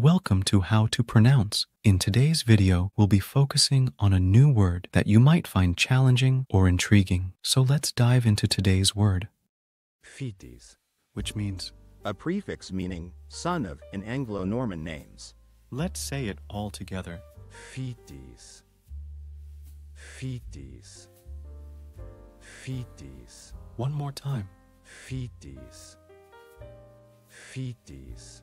Welcome to How to Pronounce. In today's video, we'll be focusing on a new word that you might find challenging or intriguing. So let's dive into today's word, Fitz, which means a prefix meaning son of in Anglo-Norman names. let's say it all together. Fitz, Fitz, Fitz, One more time. Fitz, Fitz,